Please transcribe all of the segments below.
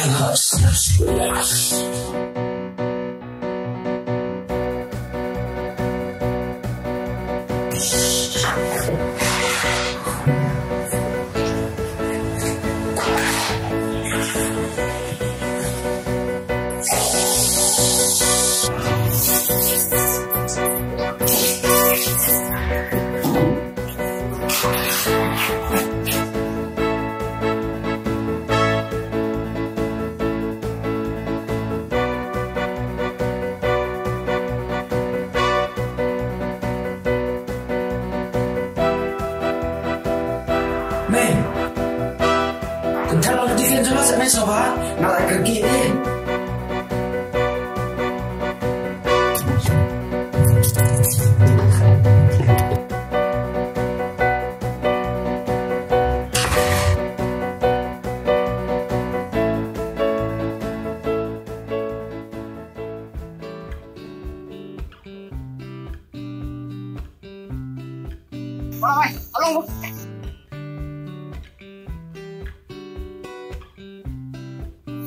I love Snapchat.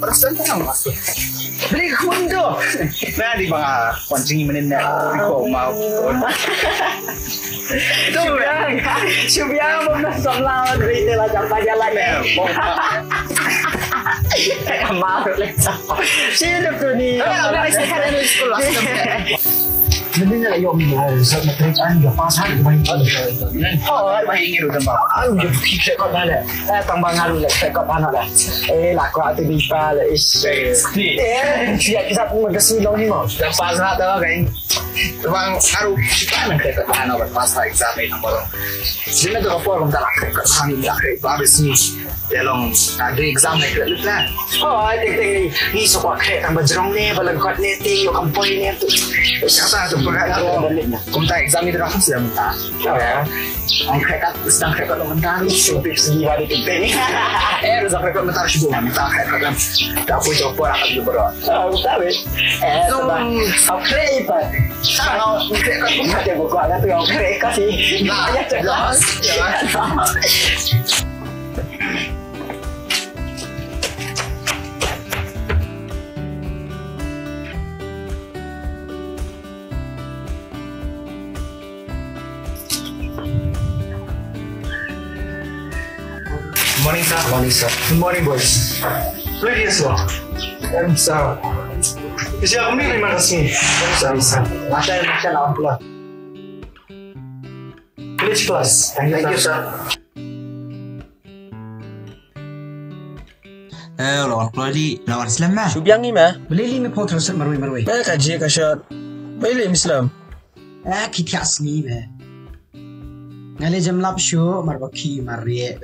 Perasaan ka nang masuk. Beli kundo. Nah di mga ko mau. Subyang, subyang mo na sa lawan rito lang ang pajalan eh. Kaya malu lang sa. Sino to ni? school last hindi nila yung mahal sa matrip ang Japan. Oo, mahingiro na ba? Ang Japan ko na lang. Eh, tang bangal ulit sa kapan na Eh, lako ate di pa is. Eh, siya kisap magkasilaw ni mo. Dapat sa tawa kayo. Tumang aru kita nang kaya ano ba pas sa exam ng bolong. Sila to po kung dala kay ka sa nila kay babis ni. Yalong ada exam na kaya plan. Oh, ay, ting ting ni iso ko kaya ang bajrong ni, balagkot ni, ti, yung kampoy ni, ito. Kata to pagka kung ta exam ni dra sa mata. Ya. Ang kaya sedang kaya ko mentar so tips di hari kita ni. Eh, sa kaya mentar siya buman ta kaya ka. Tapos jo po akan dibero. Oh, sabi. Eh, So, kaya pa. Kalau kaya ka kung kaya ko kaya ito yung kaya kasi. Nah, Kaya jelas. Good morning, sir. Morning, sir. Good morning, boys. As well. I'm sorry. Kasi ako may lima kasi. Sorry, sir. Masya, masya lawan pula. Class? Thank you, sir. Eh, lawan pula di lawan Islam mah. Subyang ni mah. Beli lima po terus marui marui. Ba ka je ka shot. Baili Islam. Eh, kita asli be. Ngale jam lap show marbaki marie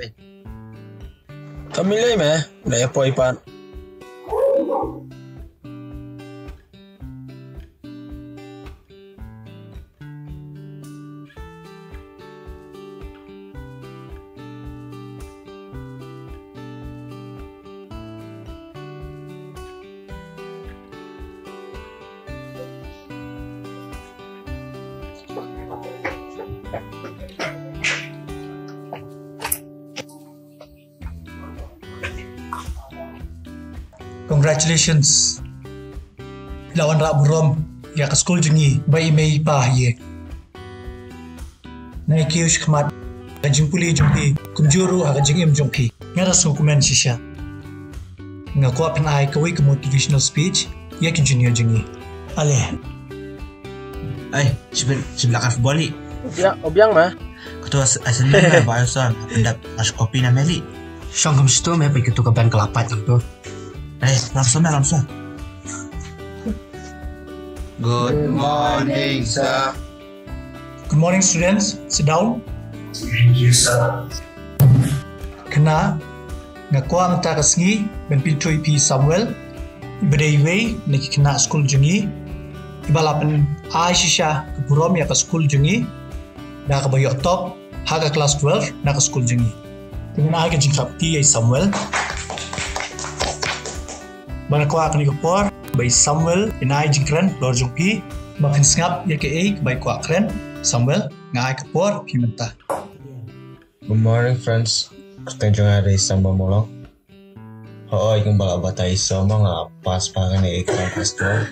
Congratulations. Lawan rak burom ya ke skul jengi bai mei pa ye. Nai kiush khmat kan jing puli jumpi kumjuru ha kan jing em jumpi. Ngara su kumen shisha. Nga ko pen ai kawai ke motivational speech ya ke junior jengi. Ale, Eh, sebelah kan balik. Obyang, obyang mah. Ketua asal mah bahasan pendap as kopi na meli. Syong kem situ me pergi tu ke ban kelapat tu. Eh, langsung dah langsung. Good morning, sir. good morning students. Sit down. Thank you, sir. Kena nga ko ang ta kasngi ben pintoy pi Samuel. Ibadai wei neki kena skul jengi. Ibalapan ai shisha ke burom ya ke skul jengi. Da ke bayok top ha ke kelas 12 na ke skul jengi. Dengan ai ke jingkap ti ai Samuel. Bana ko ak ni ke por bai Samuel inai jingkren lor jungpi. Makin sngap ya ke ai bai ko akren Samuel nga ai ke por pi mentah. Good morning, friends. Kita juga ada Islam Bomolong. Hoy, kumbala batay soma nga pas pa ni ikang pastor.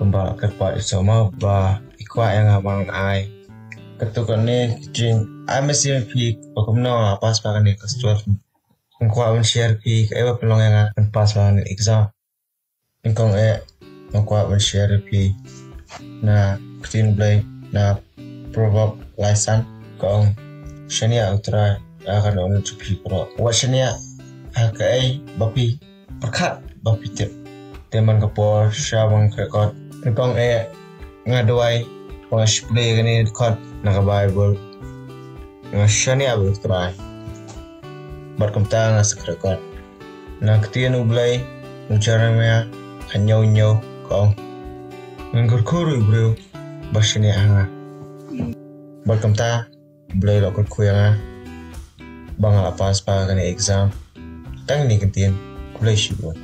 Kumbala kerpa soma ba ikwa yang amang ay. Ketukan ni jing ay mesin pi pakum no nga pas pa nga ni pastor. Kungkwa un share pi ay wa pelong yang ang pas pa nga ni exam. Ingkong e kungkwa un share pi na ketin blay na probab laisan kong shania utra akan onu cupi pro. Wa shania HKI bapi perkat bapi tip teman kepo syawang krekot engkong e ngaduai pang play gani kot naka bible. Nga shani abu try? Bar kamta nga sa krekot na ketian ublay nucara mea anyaw nyaw kong. Nganggur kuru bro. Basini anga bar kamta ublay lokot kuyanga bang apas pa gani exam. Tang ni kentien kulai shibu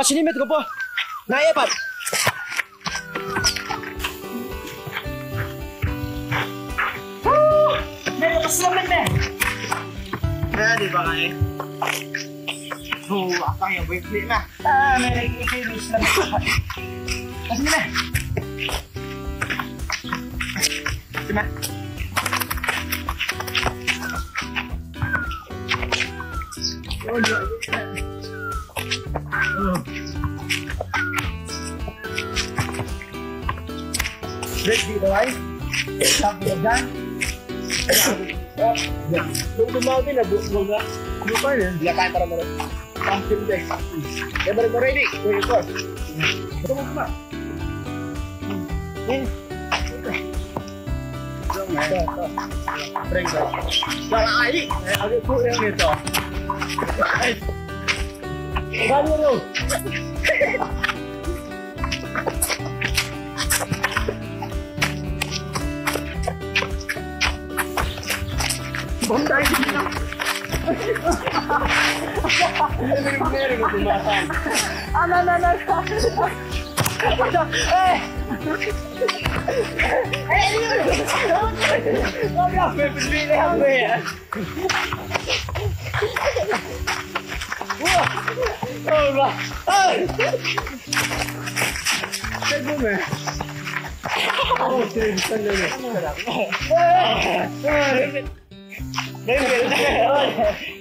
Pasinimit ko po. Naiyapat. Woo! May nakasalaman na. Kaya di ba kayo? Oo, oh, ako yung boyfriend na. Ah, may nag-i-finish lang. Kasi na. Kasi na. Oh, no. Break dito ay. Sabi ko dyan. Kung lumawin na, buong nga. Ano pa yun? Hindi kaya para maro. Pumpkin deck. Ya baru. Kau ikut. Betul mau ke mana? Ini. Break dah. Salah air. Ada Kapanıyorum. Bundan gidiyorum. Ömrüm nerede bunlar? Anan anan. Eliyorum. Allah birbirine yapmaya. Ôi bà Ôi Chết bố mẹ Ôi tiền chân đây này Đây Việt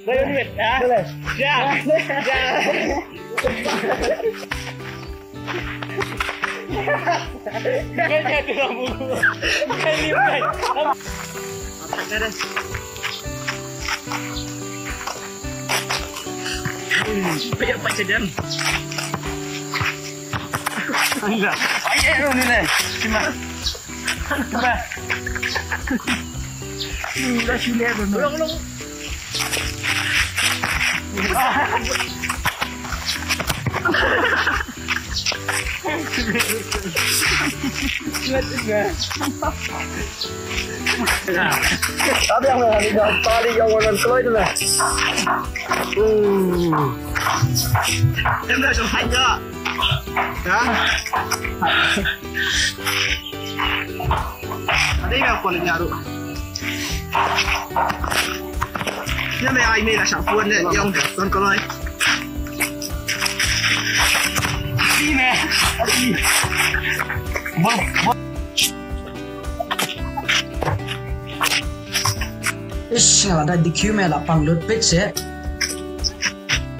Đây Việt Ra Ra Ra Bên nhà đường Cái liếm này Thật ra đây 不要拍着人，哎呀，拍耶！弄你嘞，干嘛？干嘛？你拉稀了不？弄弄。Tapi yang lagi paling yang orang keluar itu lah. Hmm. Em đã chụp hình chưa? Hả? Ada yang kau lihat tu? Ini memang ini lah. 咧，用上过来。知咩？我我。Ish, ada di queue me lah pang lut pit se.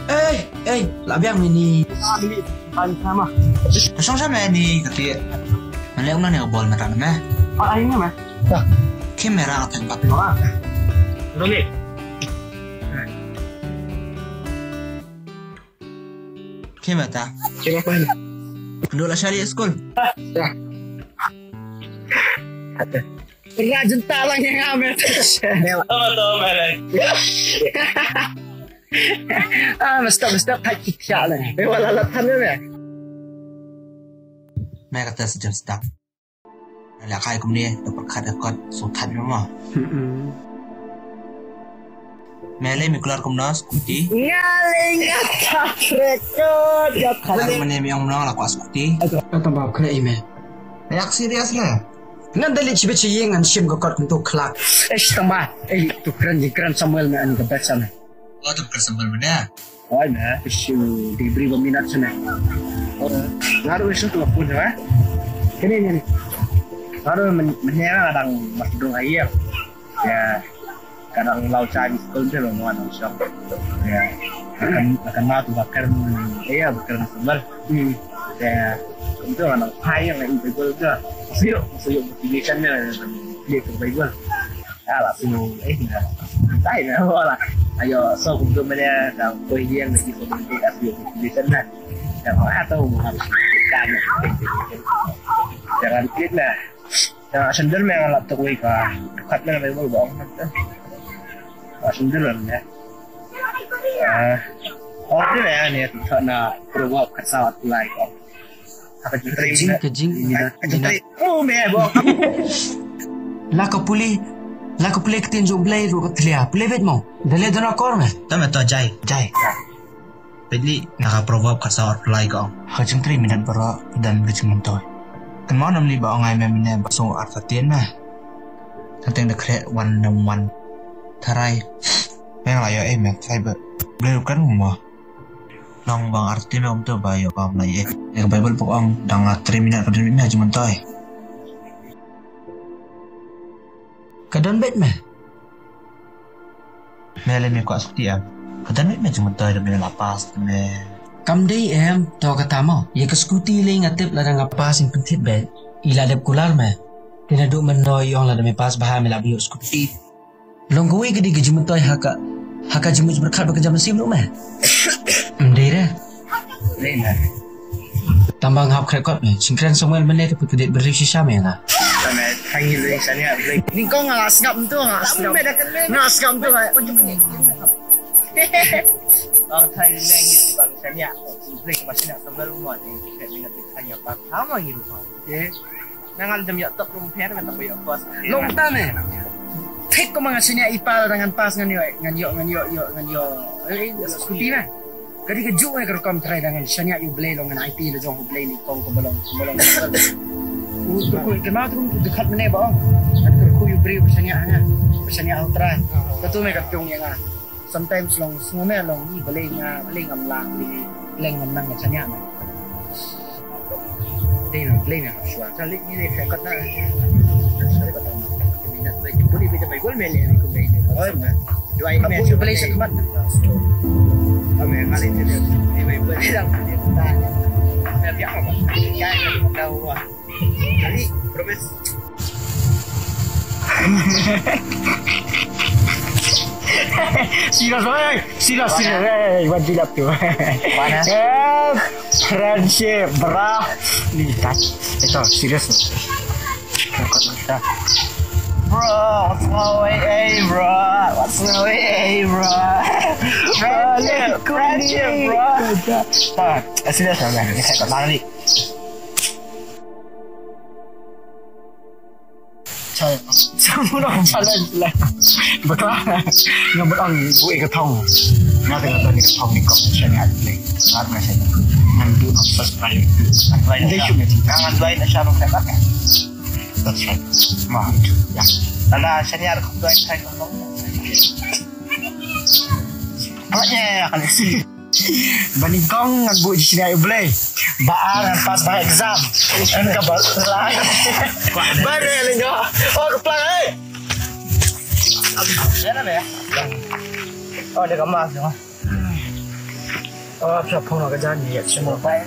Eh, eh, lah biang ini. Ini pan sama. Pasang sa me ni kati Mali umna ni bol meran me. Ah, ini mah. Kim mera ka tempat. Ah. Dole. Kim mata. Kira apa ini? Dulu syari school. Rajin talang yang amet. Oh, tu merek. ah, mesti mesti lah. Eh, wala latan ni. Me kata sejam kai kum ni dapat kada kot sultan mama. Me le mi keluar kum nas skuti. Ngaling atas rekod. Ya Kalau mana mi yang menang lah kuas skuti. Tambah kena email. Yak serius lah. Ngan dali cibe ciye ngan sim ko kot untuk kelak. Eh, tambah. Eh, tu keren ni keren Samuel ni anu kebet sana. Oh tu bersambal mana? Oh, na. Isu diberi peminat sana. Oh, ngaruh isu tu pun ha. Kini ni. Ngaruh menyerang kadang masuk air. Ya, karena lau Chinese culture memang ada shock ya akan akan mau tuh bakar iya bakar sebar ya itu kan saya yang itu gue juga sih sih motivationnya dia ke gue à là siêu ấy thì là tay nữa đó. Là à giờ sau cũng tôi mới là tôi riêng thì tôi mình tôi đã sử dụng vì tính này. Là hỏi hát tôi một hầm đàn chẳng hạn biết là sinh đến mang là tôi có khách nên là phải bỏ không? Barcelona ah order ya ni tak nak provo kasat like kajing kajing mina mina oh me bo la kapuli la kapuli ketin jo blai ro katlia play vet mo dale dona kor me tame to jai jai pedli naka provob ka sa reply ko kajing 3 minute bara dan gajing to kan mo nam ni ba ngai me mine so arta tien me kan teng de kre one nam one. Tarai. Meng la yo e me sai ba. Ble kan mo. Nong bang arti me om to ba yo pam la ye. Ya Bible po ang dang tri minat ka din me hajung mentoy. Kadon bet me. Mele me ko asukti am. Kadan me hajung mentoy de me lapas me. Kam day em to kata mo. Ye ke skuti le ngatip la dang apa sin pentit bet. Ila dep kular me. Kena duk menoy yong la demi pas bahaya me la biyo skuti. Long gue gedi ke jumentoy haka. Haka jemut berkat bekerja mesin lu me. Mendira. Lena. Tambang hap krekot me. Singkran Samuel menek ke kedit beri sisa me lah. Sama hangi lu yang sana. Ni kau nggak skap tu nggak skap. Nggak skap tu nggak. Bang Thai lagi di bang sana. Beli ke masih nak sambil rumah ni. Saya minat tanya apa sama gitu kan. Okay. Nangal jam ya tak pas. Long tan eh. Tek ko mga sinya ipal dengan pas ngan yo ngan yo ngan yo yo ngan yo. Eh, skuti na. Kadi ka juwe ka kam try dengan sinya yo blay long ngan IP lo jong blay ni kong ko balong balong. Ko ko kema tu dekat mene ba. At ko ko yo blay ko sinya nga. Sinya ultra. Katu me ka pyong nga. Sometimes long sume long ni blay nga blay ngam lang ni blay ngam nang sinya na. Đây là blay na sure. Kali ni ka na. Serius, oi. Serius, serius. Eh, buat dilap tu. Mana? Eh, friendship, bra. Ni touch. Itu serius. Kau nak Abra, what's my way, Abra? What's my way, Abra? Friendship, friendship, bro. Fuck, I see that one, man. let's Nani. Sama na ang challenge lang. Ba't na? Nga ba't ang buhay ka tong? Natin na ni tong ni Kong siya ni Adley. Parang na siya. Nandun ang subscribe. Ang blind na siya. Ang blind na siya nung kaya subscribe mà yeah. nada sanya ada kau tuan saya kalau banyak kan sih Banigong nagbo di sini blay. Baal ang pas na exam. Ang kabal lang. Bare lingo. Oh, kaplan ay. Yan na ya. Oh, dia kamas no. Oh, siapa nak kerja ni? Semua baik.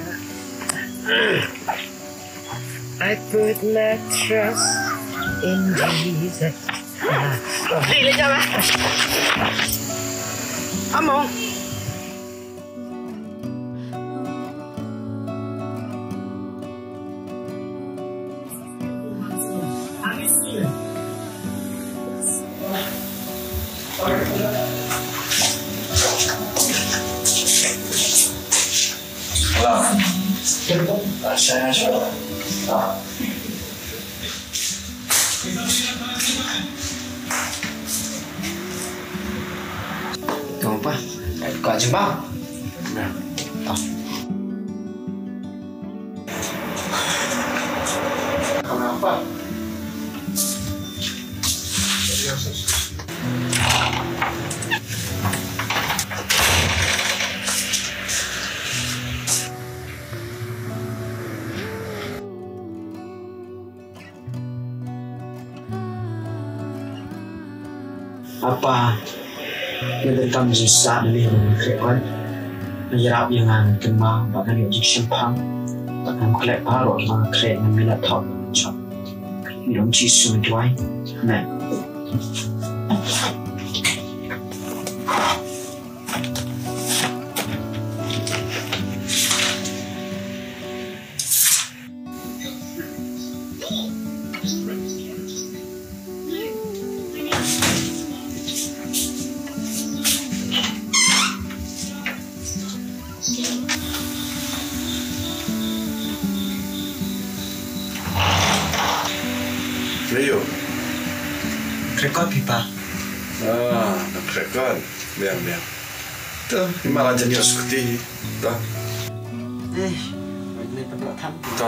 I put my trust in Jesus. Ah. Come on. 啊。怎么办？感情棒。怎么样？啊。看看，换。apa yang terkam susah dan yang kerepon menyerap yang ang kemang bahkan yang jik sempang bahkan kelep parok yang ang kerep yang minat top yang cok yang jisu mentuai Amen. Thank you. Leo. Krekot pipa. Ah, nakrekon. Biar, biar. Tuh, ini malah jadi skuti. Tuh, Eh, Ini tempat tham itu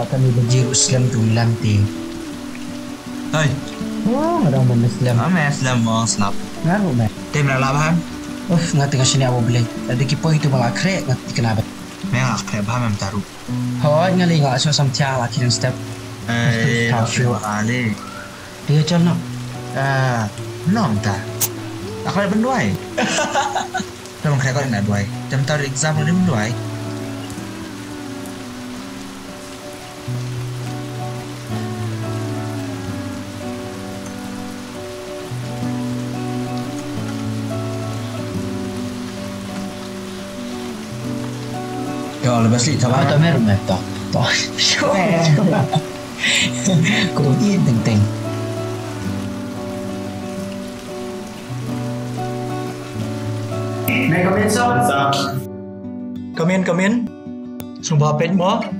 orang keren. Dah kami Jerusalem tu lanting Ơi, Oh, ada orang Islam mẹ Islam mo snap. Ngaruh Tim là làm ham. Oh, ngati ka sini awak boleh Ada kipo itu malah krek ngati kenapa Mẹ ngạc krep ham em taruh. Hoi ngali ngak so sam tia laki dan step Eh, Tahu. Ali. Dia jalan Ah, nom ta. Aku ada benduai. Tolong krep kau nak duai. Jam tahu exam ni benduai. Joo, olipa siitä vähän. Laita mermeä tappaa. Joo, joo. Kun in May I come in. Come in, come in. Sumpa pet mo.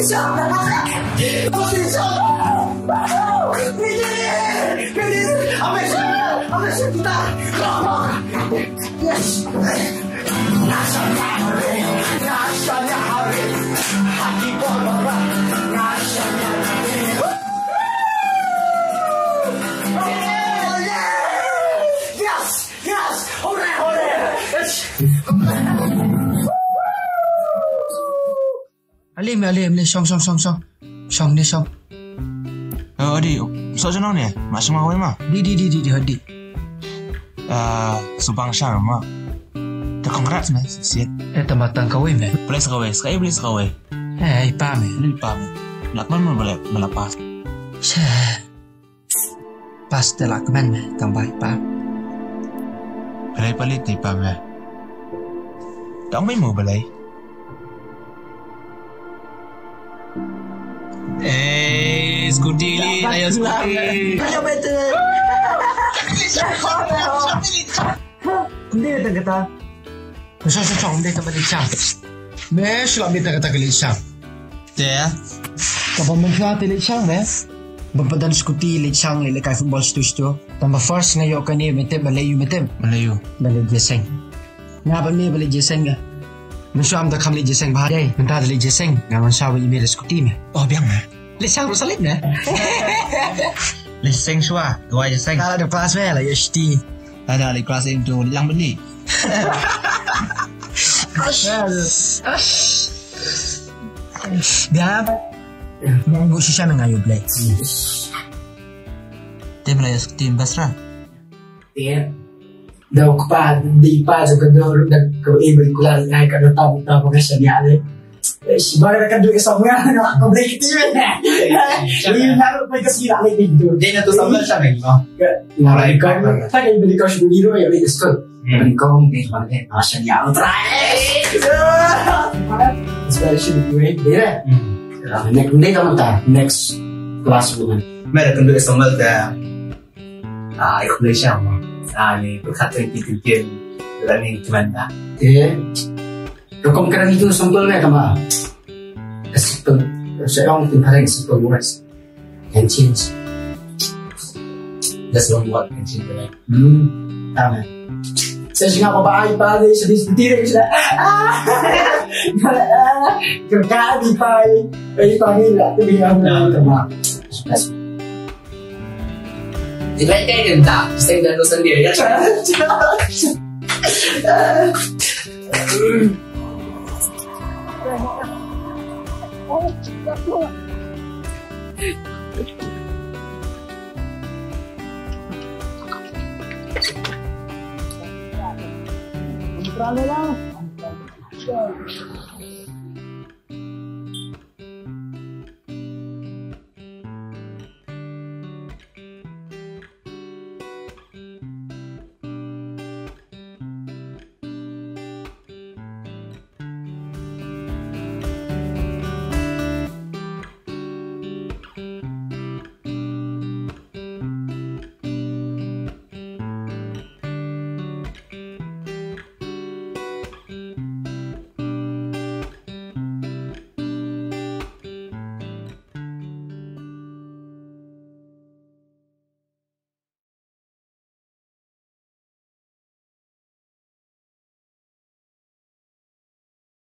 position! Position! We did it! We did it! Amazing! Amazing! Come on! Yes! National! National! Alim alim alim song song song song. Song ni song. Oh, adi, so jangan ni, masuk mau mah. Di di di di di hadi. Ah, subang syar mah. The congrats man, siet. Eh tamatang kawin me. Boleh sekawai, sekali boleh sekawai. Eh pa me. Ini pam. Lakman mau boleh melepas. Che. Pas te lak men me tang bai pa. Boleh ni pam ya. Dong mai mau boleh. Eh, skuti li, ayo. Ayo betul. Hindi kita kita kata kelicang. Teh, Kapag magkita ti licang me. Magpadan skuti football. Tamba first ka. Nga ba? Mensuam da kam li jeseng bahaya. Menta da li jeseng. Nga man sawa imi skuti me. Oh, biang mah. Licang rosalit me. Liseng shua, dua je seng. Kalau ada kelas me lah ya shti. Ada di kelas itu yang beli. Biar Nunggu sisa mengayu blay. Tim Melayu tim Basra. Dia daw ko pa, hindi pa sa kador nagko-able ko lang ay kada tapo tapo ka siya niya ale. Si Bara ka doon sa mga ano ako break it yun. Yung laro pa kasi lang ay dito. Hindi na to sa mga siya ngayon, no? Alright, ko. Tayo bili ko siya biro ya bili ko. Bili ko hindi ko na ah siya niya ako try. Especially gue, dia. Next, hindi ka mata. Next class mo. Meron kang doon sa mga Ah, ik lees siya mo. Ah, ni berkata dan yang gimana? Eh, Rukun kerana itu sampel ni kama. Kesipel, saya orang tim paling simple muras. Change. That's one what can change the Hmm, tama. Saya singa babae pa rin sa disbitire sila. Ah! Kakabi pa eh. Ay pamilya, tubihan na kama. 네가 해야 된다. 희생자로 선대야 잘한다. Vamos lá.